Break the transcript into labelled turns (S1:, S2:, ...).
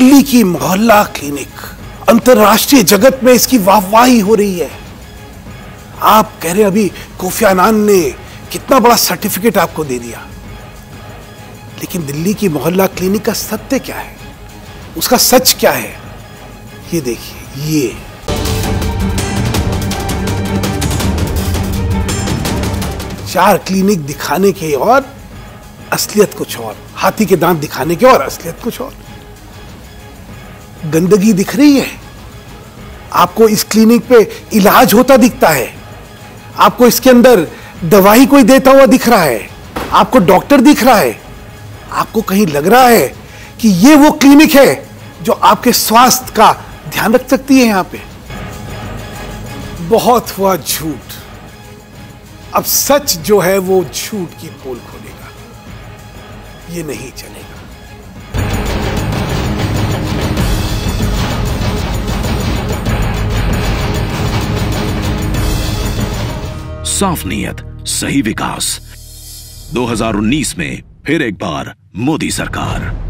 S1: दिल्ली की मोहल्ला क्लिनिक। अंतरराष्ट्रीय जगत में इसकी वाहवाही हो रही है। आप कह रहे अभी कोफी अनान ने कितना बड़ा सर्टिफिकेट आपको दे दिया। लेकिन दिल्ली की मोहल्ला क्लिनिक का सत्य क्या है? उसका सच क्या है? ये देखिए, ये। चार क्लिनिक दिखाने के और असलियत कुछ और, हाथी के दांत दिखाने के और असलियत कुछ और। गंदगी दिख रही है। आपको इस क्लिनिक पे इलाज होता दिखता है। आपको इसके अंदर दवाई कोई देता हुआ दिख रहा है। आपको डॉक्टर दिख रहा है। आपको कहीं लग रहा है कि ये वो क्लिनिक है जो आपके स्वास्थ्य का ध्यान रख सकती है यहाँ पे। बहुत हुआ झूठ। अब सच जो है वो झूठ की पोल खोलेगा। ये नहीं चलेगा।
S2: साफ़ नीयत सही विकास। 2019 में फिर एक बार मोदी सरकार।